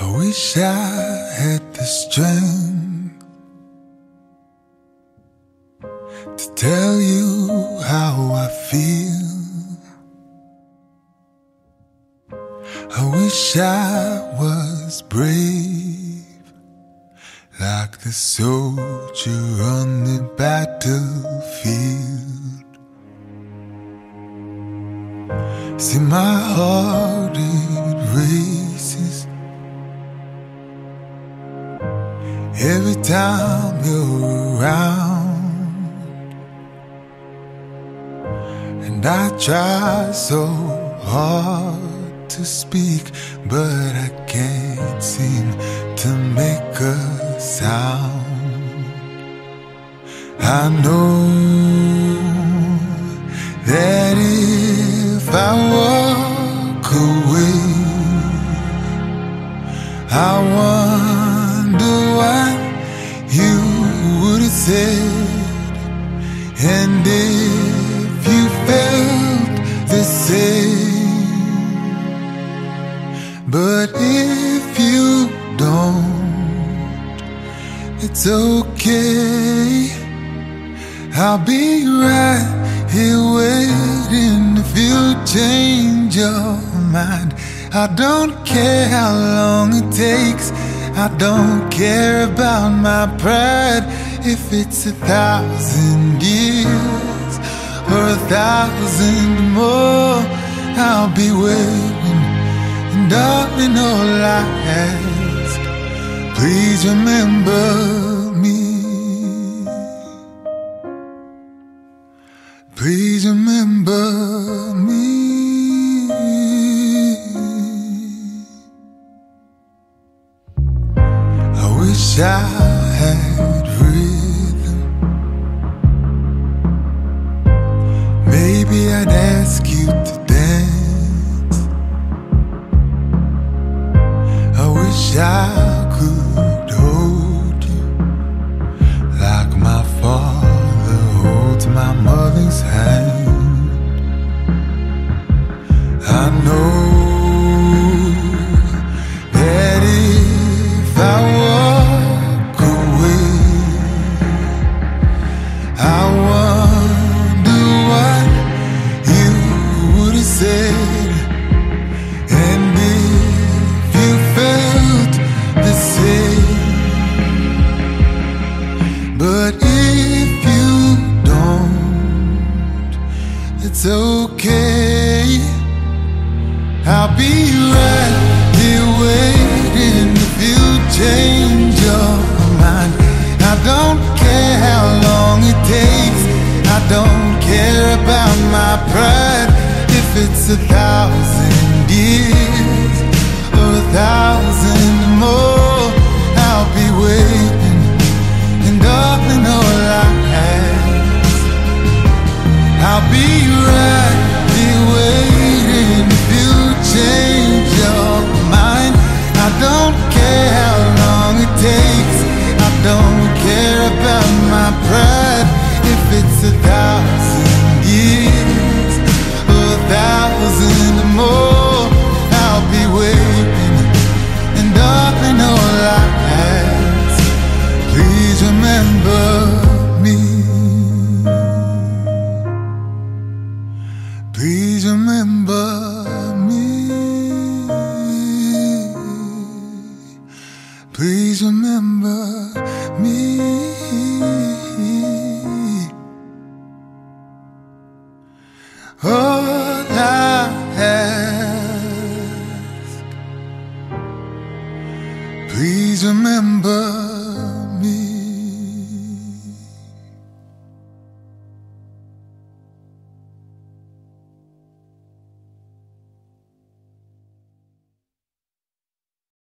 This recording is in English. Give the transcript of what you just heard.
I wish I had the strength to tell you how I feel. I wish I was brave like the soldier on the battlefield. See my heart, it races every time you're around, and I try so hard to speak, but I can't seem to make a sound. I know that if I walk away, I wonder said, and if you felt the same. But if you don't, it's okay. I'll be right here waiting if you change your mind. I don't care how long it takes. I don't care about my pride if it's a thousand years or a thousand more. I'll be waiting, and darling, all I ask, please remember me. Please remember me. I wish I Maybe I'd ask you to dance. I wish I could hold you like my father holds my mother's hand. I know it's okay. I'll be right here waiting if you change your mind. I don't care how long it takes. I don't care about my pride if it's a thousand remember me. Please remember me. All I ask, please remember.